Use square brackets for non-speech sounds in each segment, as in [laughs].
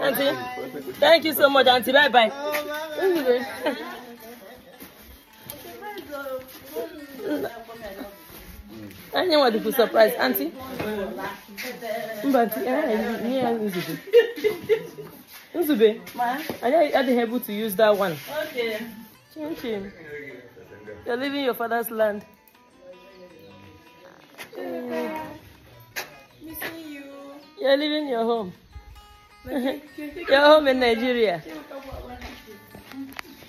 Auntie, thank you so much, Auntie. Bye bye. Nwa dịkwu surprise, Auntie. Anyị nye ya nzube. Nzube, anyị adịghị able to use that one. Okay. Chin chin. You're leaving your father's land. You're leaving your home. [laughs] your home in Nigeria.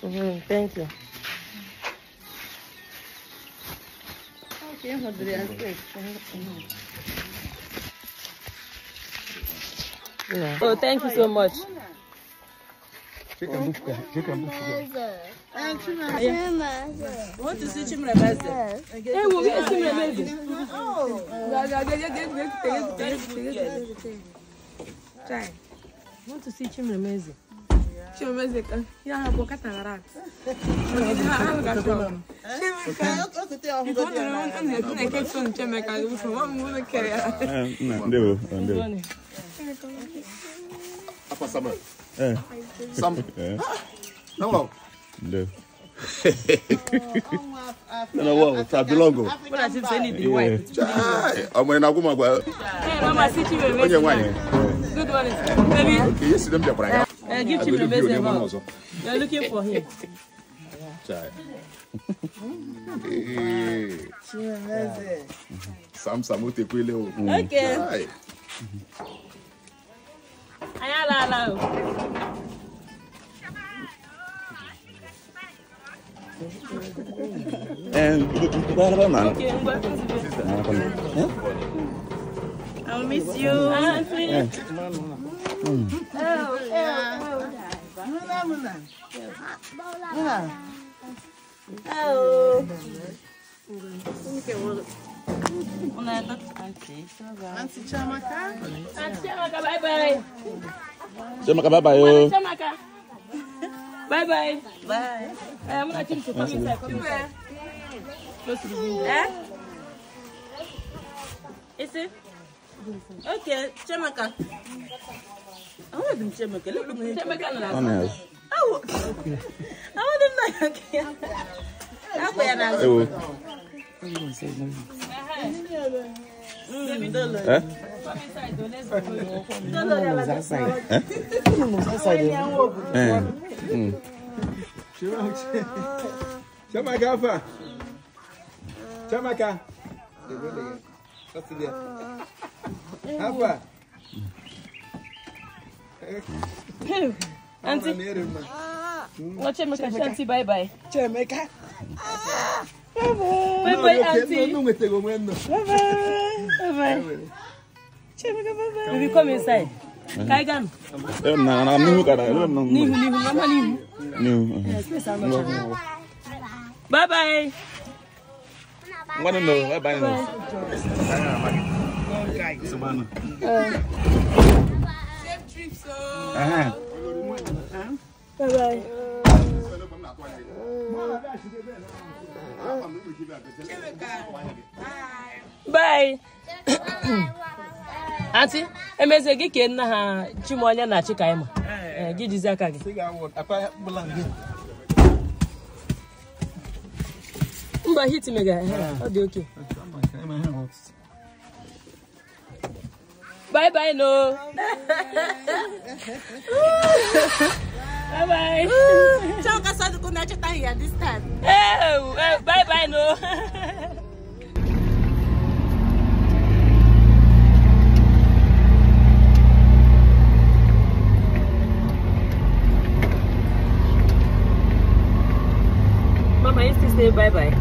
Mhm, thank you. Okay, what do they ask you? Yeah. Oh, thank you so much. Want to see Chimremeze? Hey, we'll get some amazing. Try. Want to see Chimameze? Chimameze kan. Ja, haar boek gaat naar raad. Apa sama? Eh. Sam. Nampak? Duh. nana wa tàbí lọ́ngọ̀. ọmọ yẹn n'agun ma gba. o ɲɛ ŋwan ye. good morning baby. ok i ye sinamu jakura ya. ɛ give chimere bɛ zɛn ma you are looking for him. [laughs] sam sam o tɛ ku ele o. ok. an y'a. Na. Okay, ngwa, nzube. I'll miss you. Auntie. Auntie Chiamaka, bye bye. Chiamaka, bye bye yo. Bye bye. Bye. I'm gonna to come inside. Come Eh? Is it? Okay, Chemaka. I want him Chemaka. Look at me. Chemaka. Oh, no. Oh, I want him like okay. That's where I'm going. What are you? Mm, Eh? Come inside, Dolo. Dolo, like. Eh? Eh? Chamaka afa. Chamaka. Afa. Auntie, no Chiamaka, Shanti, bye bye. Chamaka. Bye bye, Auntie. No nwetego mwendo. Bye bye. Bye bye. Chiamaka, bye bye. Baby, come inside. Kaigan. Eh, na na nihu kada. Nihu nihu mama nihu. Bye bye. Bye Bye bye. Bye. Auntie. Emeze gị ka nna ha Chimonya na Chikaima. Eh, gị jizi aka gị. Mba, hit mega. Ọ dị okay. Bye bye no. [laughs] bye bye. Chemaka said kuna cheta here this time. Eh, eh, bye bye no. [laughs] 拜拜。